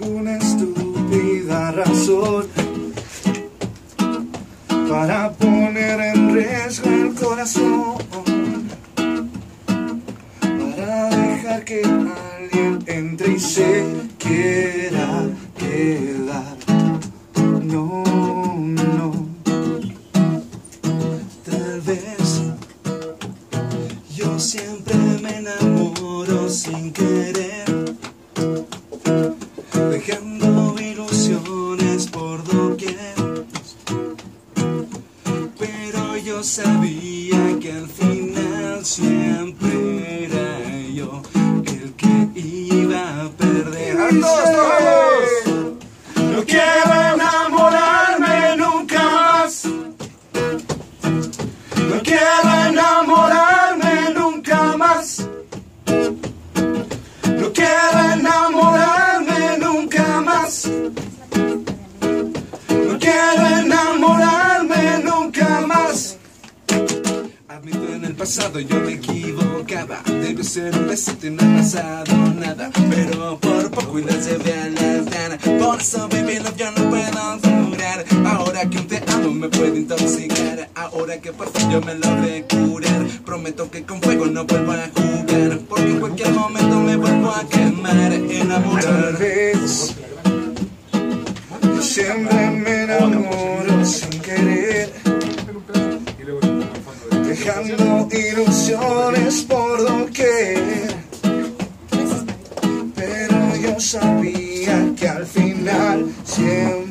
alguna estúpida razón para poner en riesgo el corazón, para dejar que alguien entre y se quiera quedar. No, no, tal vez yo siempre me enamoro sin querer, dejando ilusiones por doquier. Pero yo sabía que al final siempre era yo el que iba a perder. Pasado yo me equivocaba. Debe ser un besito y no ha pasado nada. Pero por poco y las llevé a la gana. Por eso baby love yo no puedo jurar Ahora que un te amo me puede intoxicar. Ahora que por fin yo me logré curar Prometo que con fuego no vuelvo a jugar. Porque en cualquier momento me vuelvo a quemar Enamorar. Tal yo siempre me enamoro sin querer dejando ilusiones por doquier. Pero yo sabía que al final siempre